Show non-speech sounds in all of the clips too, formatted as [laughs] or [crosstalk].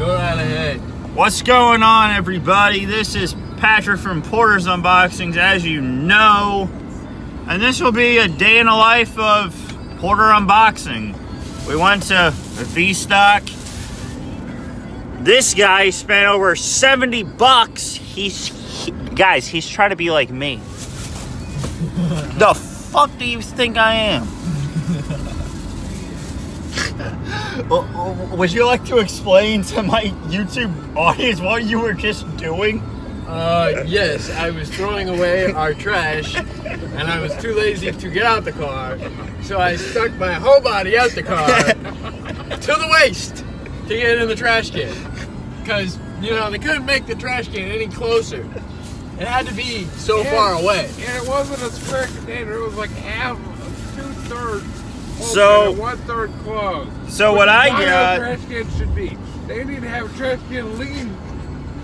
Go right ahead. What's going on, everybody? This is Patrick from Porter's Unboxings, as you know. And this will be a day in the life of Porter Unboxing. We went to V-Stock. This guy spent over 70 bucks. He's, he- guys, he's trying to be like me. the fuck do you think I am? Well, Uh, Would you like to explain to my YouTube audience what you were just doing? Uh, yes, I was throwing away our trash, and I was too lazy to get out the car, so I stuck my whole body out the car [laughs] to the waist to get in the trash can. Because, you know, they couldn't make the trash can any closer. It had to be so Yeah. far away. And it wasn't a square container, it was like half, two thirds. So- one third closed. So what, what is I not got- trash cans should be. They need to have a trash can lean.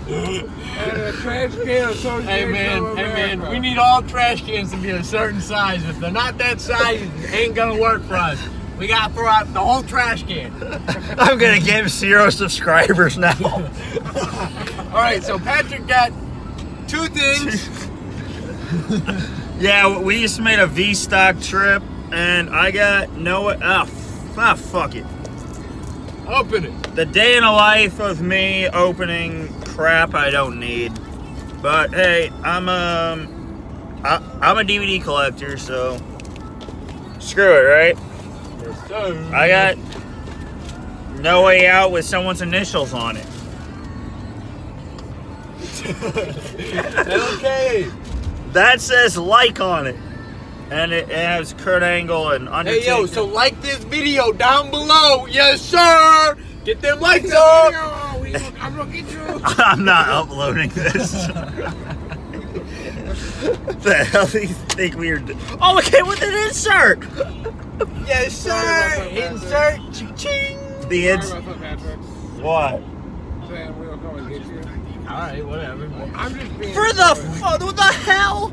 and a trash can [laughs] association. Hey man, of hey man, we need all trash cans to be a certain size. If they're not that size, it ain't gonna work for us. We gotta throw out the whole trash can. [laughs] I'm gonna give zero subscribers now. [laughs] All right, so Patrick got two things. yeah, we just made a V-Stock trip, and I got no. Ah, ah, fuck it. Open it. The day in the life of me opening crap I don't need. But hey, I'm um, I, I'm a DVD collector, so screw it, right? Yes, sir. I got No Way Out with someone's initials on it. [laughs] okay. That says like on it. And it has Kurt Angle and Undertaker. Hey yo, so like this video down below. Yes, sir. Get them likes up. I'm looking at you. [laughs] I'm not uploading this. [laughs] the hell do you think we are doing? Oh, okay, with an insert. Yes, sir. about that, Insert. Ching. The Sorry ins. about. What? Saying we'll come and get you. All right, whatever. I'm just being. For the fu- what the hell?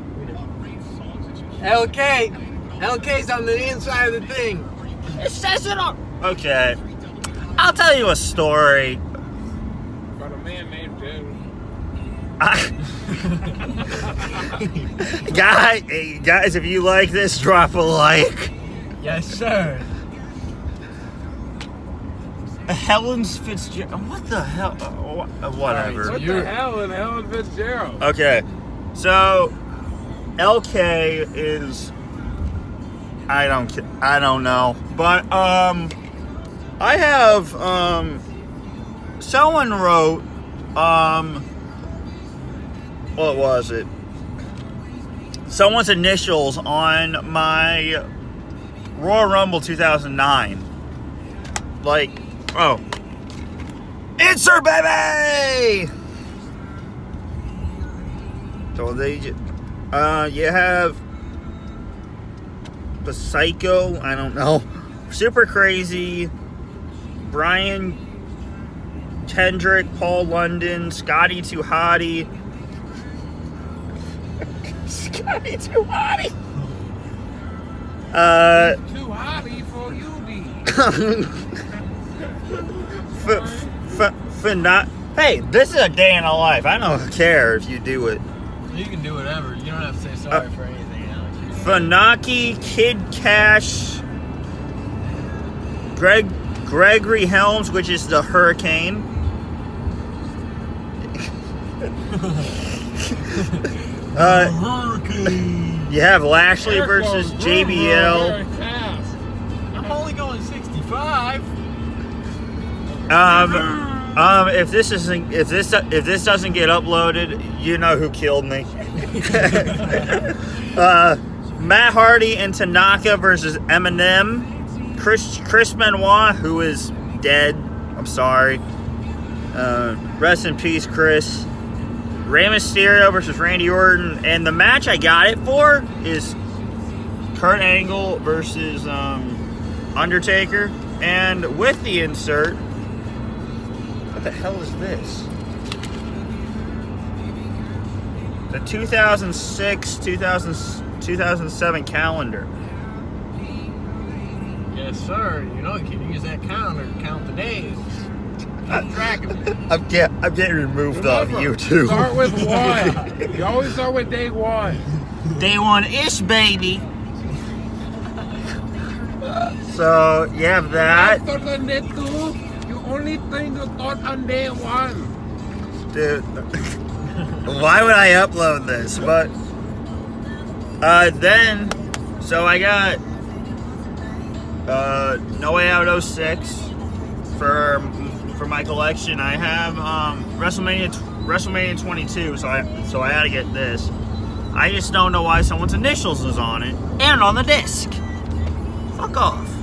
LK. LK's on the inside of the thing. It says it on. Okay, I'll tell you a story. Got a man named Jim. [laughs] Guy, hey, guys, if you like this, drop a like. Yes, sir. Helen's Fitzgerald. What the hell? Uh, wha- uh, whatever. What You're- the hell in Helen Fitzgerald? Okay, so LK is I don't I don't know, but um I have um someone wrote um what was it? Someone's initials on my Royal Rumble 2009. Like, oh. Insert baby! So they, ju- uh, you have the Psycho. I don't know. Super crazy. Brian Kendrick, Paul London, Scotty 2 Hotty. Scotty 2 Hotty. Uh, Too for you, D. f- f- phenom- Hey, this is a day in the life. I don't care if you do it. You can do whatever. You don't have to say sorry for anything, Alex. Funaki, Kid Kash, Greg Gregory Helms, which is the Hurricane. [laughs] uh, Hurricane. you have Lashley There versus goes vroom, vroom JBL. I'm only going 65. Um, um, if this isn't, if this, if this doesn't get uploaded, you know who killed me. [laughs] uh, Matt Hardy and Tatanka versus MNM. Chris Chris Benoit, who is dead. I'm sorry. Uh, rest in peace, Chris. Rey Mysterio versus Randy Orton, and the match I got it for is Kurt Angle versus um, Undertaker, and with the insert. What the hell is this? The 2006 2000, 2007 calendar. Yes, sir. You know, you can use that counter to count the days. Keep track [laughs] I'm get, I'm getting removed off Remember, YouTube. Start with one. [laughs] You always start with day one. Day one ish, baby. So you have that, Only thing you thought on day one. dude. [laughs] Why would I upload this? But uh, then, so I got uh, No Way Out 06 for for my collection. I have um, WrestleMania WrestleMania 22, so I so I had to get this. I just don't know why someone's initials is on it and on the disc. Fuck off.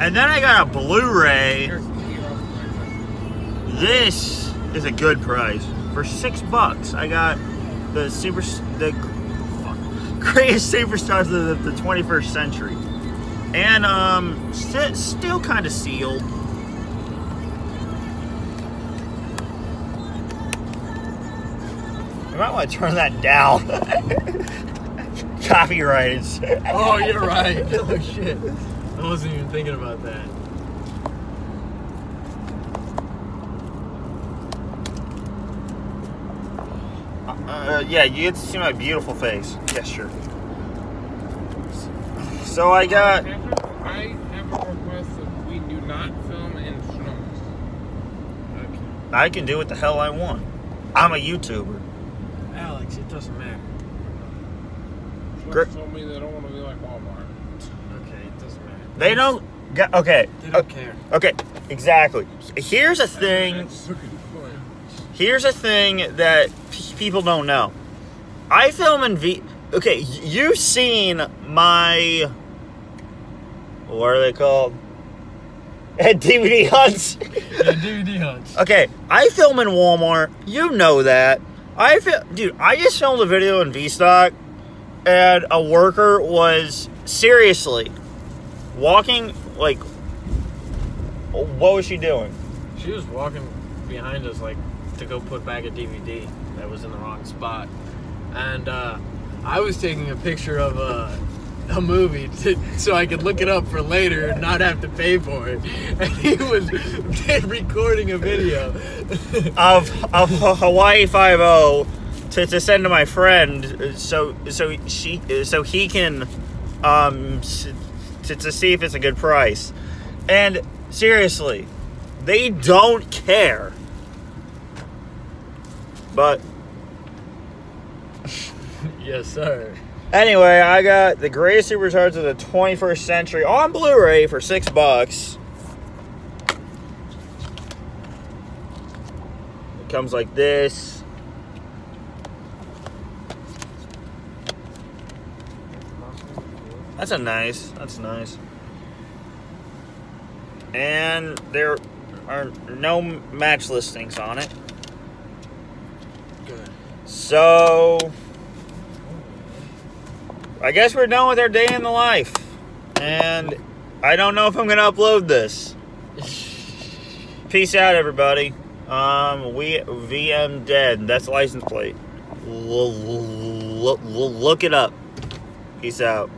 And then I got a Blu-ray. This is a good price for six bucks. I got the super the fuck, [laughs] greatest superstars of the, the 21st century, and um, st- still kind of sealed. I might want to turn that down. [laughs] Copyrighted. Oh, you're right. [laughs] Oh shit. I wasn't even thinking about that. Uh, yeah, you get to see my beautiful face. Yeah, sure. So I got. I have a request that we do not film in snow. Okay. I can do what the hell I want. I'm a YouTuber. Alex, it doesn't matter. Gr- told me they don't want to be like Walmart. Okay, it doesn't matter. They don't. Get, okay. They don't care. Okay. Exactly. Here's a thing. That's a good point. Here's a thing that p- people don't know. I film in V. Okay, you've seen my. What are they called? [laughs] At DVD hunts. Yeah, DVD hunts. Okay, I film in Walmart. You know that. I feel, dude. I just filmed a video in VStock, and a worker was seriously walking like. What was she doing? She was walking behind us like to go put back a DVD that was in the wrong spot, and uh, I was taking a picture of a, a movie [laughs] to, so I could look it up for later and not have to pay for it. [laughs] And he was [laughs] recording a video. of of Hawaii Five O to, to send to my friend, so so she so he can um to, to see if it's a good price. And seriously, they don't care. But [laughs] yes, sir. anyway, I got the greatest superstars of the 21st century on Blu-ray for six bucks. It comes like this. That's a nice. That's nice. And there are no match listings on it. Good. So, I guess we're done with our day in the life. And I don't know if I'm going to upload this. [laughs] Peace out, everybody. Um, we VM dead. That's license plate. L- l- l- look it up. Peace out.